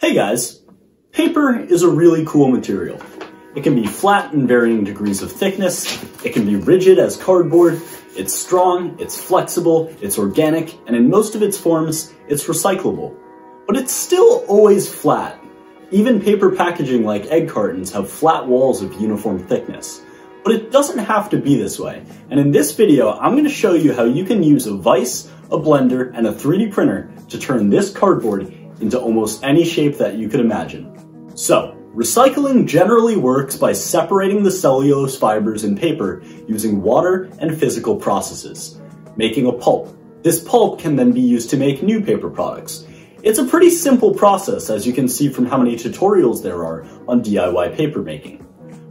Hey guys, paper is a really cool material. It can be flat in varying degrees of thickness, it can be rigid as cardboard, it's strong, it's flexible, it's organic, and in most of its forms, it's recyclable. But it's still always flat. Even paper packaging like egg cartons have flat walls of uniform thickness. But it doesn't have to be this way, and in this video I'm going to show you how you can use a vise, a blender, and a 3D printer to turn this cardboard into almost any shape that you could imagine. So, recycling generally works by separating the cellulose fibers in paper using water and physical processes, making a pulp. This pulp can then be used to make new paper products. It's a pretty simple process as you can see from how many tutorials there are on DIY paper making.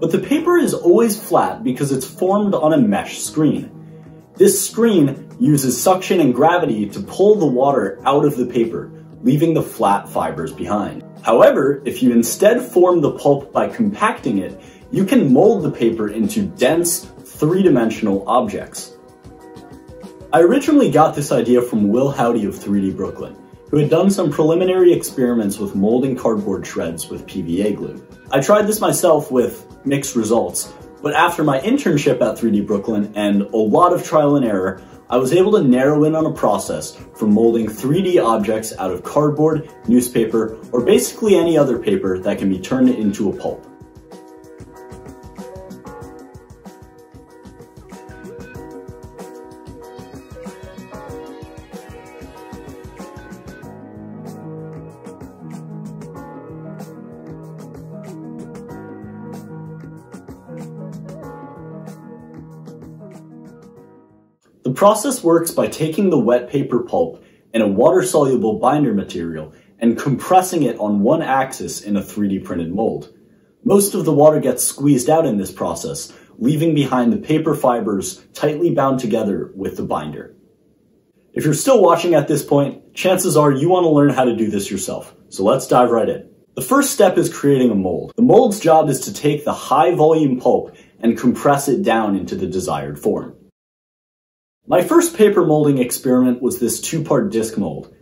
But the paper is always flat because it's formed on a mesh screen. This screen uses suction and gravity to pull the water out of the paper, leaving the flat fibers behind. However, if you instead form the pulp by compacting it, you can mold the paper into dense, three-dimensional objects. I originally got this idea from Will Howdy of 3D Brooklyn, who had done some preliminary experiments with molding cardboard shreds with PVA glue. I tried this myself with mixed results, but after my internship at 3D Brooklyn and a lot of trial and error, I was able to narrow in on a process for molding 3D objects out of cardboard, newspaper, or basically any other paper that can be turned into a pulp. Process works by taking the wet paper pulp in a water-soluble binder material and compressing it on one axis in a 3D printed mold. Most of the water gets squeezed out in this process, leaving behind the paper fibers tightly bound together with the binder. If you're still watching at this point, chances are you want to learn how to do this yourself. So let's dive right in. The first step is creating a mold. The mold's job is to take the high volume pulp and compress it down into the desired form. My first paper molding experiment was this two-part disc mold.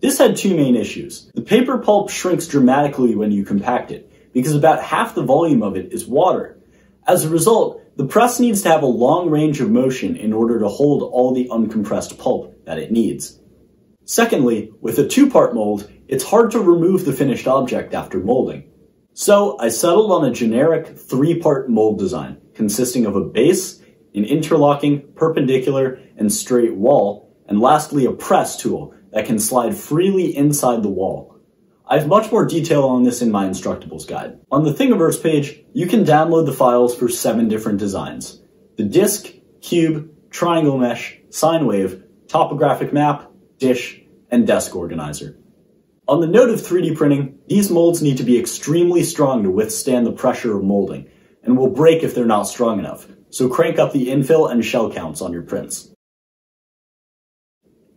This had two main issues. The paper pulp shrinks dramatically when you compact it, because about half the volume of it is water. As a result, the press needs to have a long range of motion in order to hold all the uncompressed pulp that it needs. Secondly, with a two-part mold, it's hard to remove the finished object after molding. So I settled on a generic three-part mold design, consisting of a base, an interlocking, perpendicular, and straight wall, and lastly a press tool that can slide freely inside the wall. I have much more detail on this in my Instructables guide. On the Thingiverse page, you can download the files for seven different designs. The disk, cube, triangle mesh, sine wave, topographic map, dish, and desk organizer. On the note of 3D printing, these molds need to be extremely strong to withstand the pressure of molding, and will break if they're not strong enough, so crank up the infill and shell counts on your prints.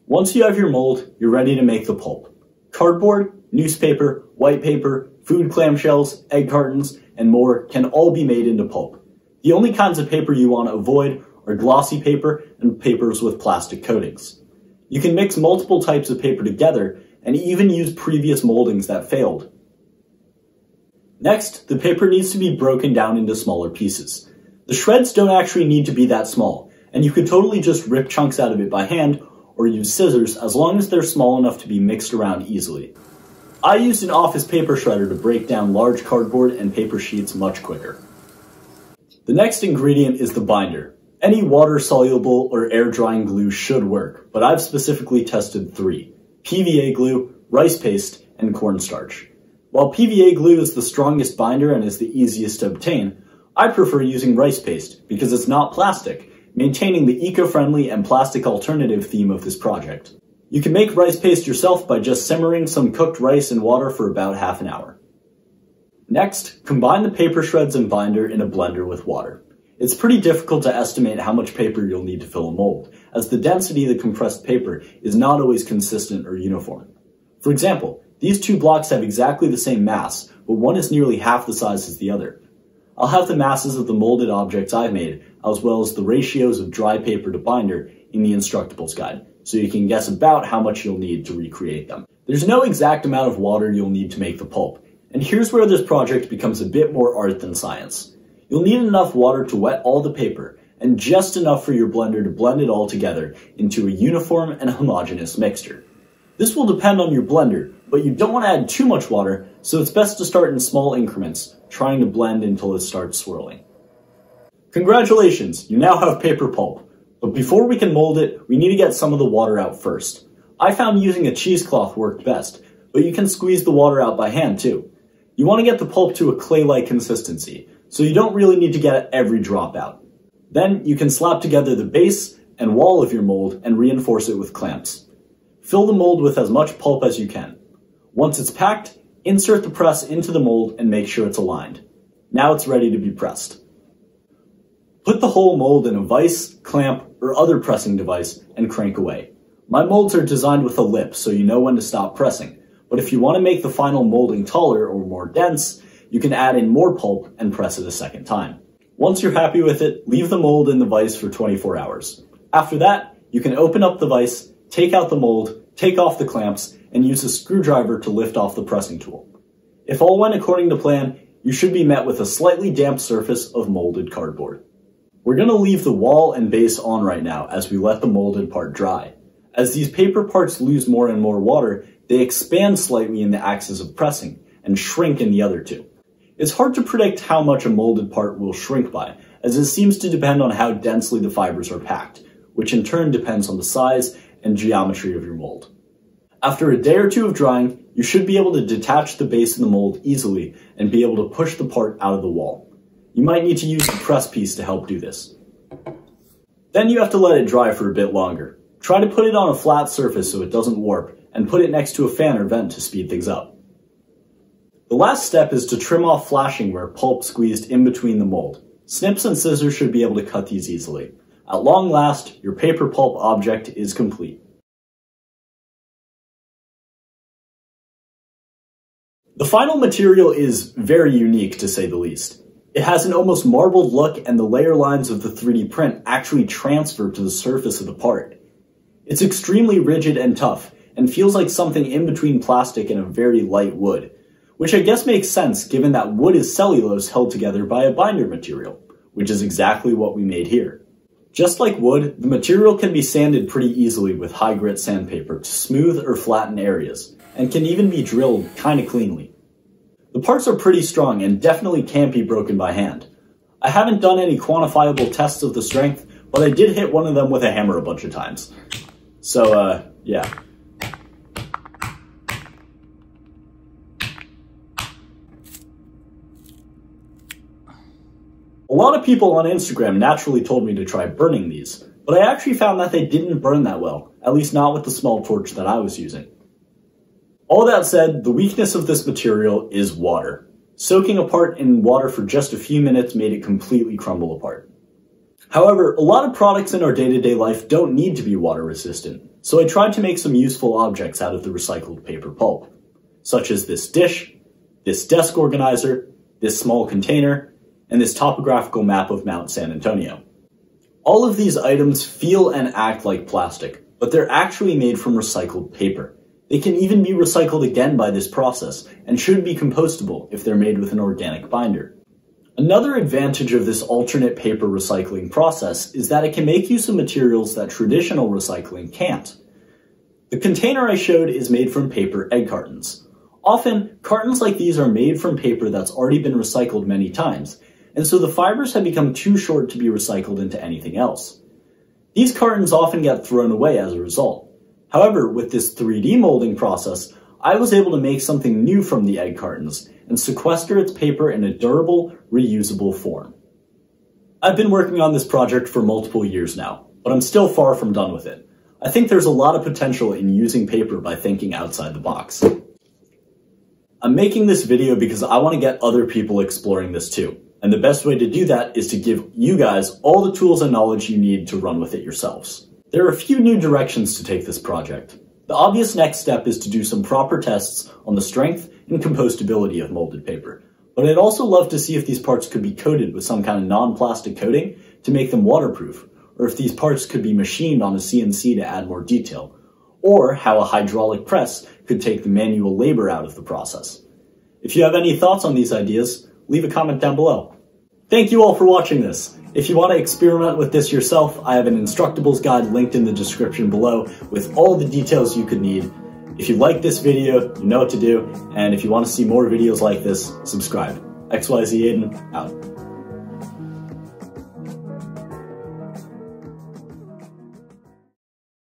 Once you have your mold, you're ready to make the pulp. Cardboard, newspaper, white paper, food clamshells, egg cartons, and more can all be made into pulp. The only kinds of paper you want to avoid are glossy paper and papers with plastic coatings. You can mix multiple types of paper together and even use previous moldings that failed. Next, the paper needs to be broken down into smaller pieces. The shreds don't actually need to be that small, and you could totally just rip chunks out of it by hand or use scissors as long as they're small enough to be mixed around easily. I used an office paper shredder to break down large cardboard and paper sheets much quicker. The next ingredient is the binder. Any water-soluble or air-drying glue should work, but I've specifically tested three. PVA glue, rice paste, and cornstarch. While PVA glue is the strongest binder and is the easiest to obtain, I prefer using rice paste because it's not plastic, maintaining the eco-friendly and plastic alternative theme of this project. You can make rice paste yourself by just simmering some cooked rice in water for about half an hour. Next, combine the paper shreds and binder in a blender with water. It's pretty difficult to estimate how much paper you'll need to fill a mold, as the density of the compressed paper is not always consistent or uniform. For example, these two blocks have exactly the same mass, but one is nearly half the size as the other, I'll have the masses of the molded objects I've made, as well as the ratios of dry paper to binder in the Instructables guide, so you can guess about how much you'll need to recreate them. There's no exact amount of water you'll need to make the pulp, and here's where this project becomes a bit more art than science. You'll need enough water to wet all the paper, and just enough for your blender to blend it all together into a uniform and homogeneous mixture. This will depend on your blender, but you don't want to add too much water, so it's best to start in small increments, trying to blend until it starts swirling. Congratulations, you now have paper pulp. But before we can mold it, we need to get some of the water out first. I found using a cheesecloth worked best, but you can squeeze the water out by hand too. You want to get the pulp to a clay-like consistency, so you don't really need to get every drop out. Then you can slap together the base and wall of your mold and reinforce it with clamps. Fill the mold with as much pulp as you can. Once it's packed, insert the press into the mold and make sure it's aligned. Now it's ready to be pressed. Put the whole mold in a vise, clamp, or other pressing device and crank away. My molds are designed with a lip so you know when to stop pressing, but if you want to make the final molding taller or more dense, you can add in more pulp and press it a second time. Once you're happy with it, leave the mold in the vise for 24 hours. After that, you can open up the vise take out the mold, take off the clamps, and use a screwdriver to lift off the pressing tool. If all went according to plan, you should be met with a slightly damp surface of molded cardboard. We're going to leave the wall and base on right now as we let the molded part dry. As these paper parts lose more and more water, they expand slightly in the axis of pressing and shrink in the other two. It's hard to predict how much a molded part will shrink by, as it seems to depend on how densely the fibers are packed, which in turn depends on the size and geometry of your mold. After a day or two of drying, you should be able to detach the base of the mold easily and be able to push the part out of the wall. You might need to use the press piece to help do this. Then you have to let it dry for a bit longer. Try to put it on a flat surface so it doesn't warp, and put it next to a fan or vent to speed things up. The last step is to trim off flashing where pulp squeezed in between the mold. Snips and scissors should be able to cut these easily. At long last, your paper pulp object is complete. The final material is very unique to say the least. It has an almost marbled look and the layer lines of the 3D print actually transfer to the surface of the part. It's extremely rigid and tough, and feels like something in between plastic and a very light wood, which I guess makes sense given that wood is cellulose held together by a binder material, which is exactly what we made here. Just like wood, the material can be sanded pretty easily with high grit sandpaper to smooth or flatten areas, and can even be drilled kinda cleanly. The parts are pretty strong and definitely can't be broken by hand. I haven't done any quantifiable tests of the strength, but I did hit one of them with a hammer a bunch of times. So, uh, yeah. A lot of people on Instagram naturally told me to try burning these, but I actually found that they didn't burn that well, at least not with the small torch that I was using. All that said, the weakness of this material is water. Soaking a part in water for just a few minutes made it completely crumble apart. However, a lot of products in our day-to-day -day life don't need to be water resistant, so I tried to make some useful objects out of the recycled paper pulp, such as this dish, this desk organizer, this small container, and this topographical map of Mount San Antonio. All of these items feel and act like plastic, but they're actually made from recycled paper. They can even be recycled again by this process, and should be compostable if they're made with an organic binder. Another advantage of this alternate paper recycling process is that it can make use of materials that traditional recycling can't. The container I showed is made from paper egg cartons. Often, cartons like these are made from paper that's already been recycled many times, and so the fibers have become too short to be recycled into anything else. These cartons often get thrown away as a result. However, with this 3D molding process, I was able to make something new from the egg cartons and sequester its paper in a durable, reusable form. I've been working on this project for multiple years now, but I'm still far from done with it. I think there's a lot of potential in using paper by thinking outside the box. I'm making this video because I want to get other people exploring this too. And the best way to do that is to give you guys all the tools and knowledge you need to run with it yourselves. There are a few new directions to take this project. The obvious next step is to do some proper tests on the strength and compostability of molded paper. But I'd also love to see if these parts could be coated with some kind of non-plastic coating to make them waterproof, or if these parts could be machined on a CNC to add more detail, or how a hydraulic press could take the manual labor out of the process. If you have any thoughts on these ideas, leave a comment down below. Thank you all for watching this. If you want to experiment with this yourself, I have an Instructables guide linked in the description below with all the details you could need. If you like this video, you know what to do, and if you want to see more videos like this, subscribe. XYZ Aidan, out.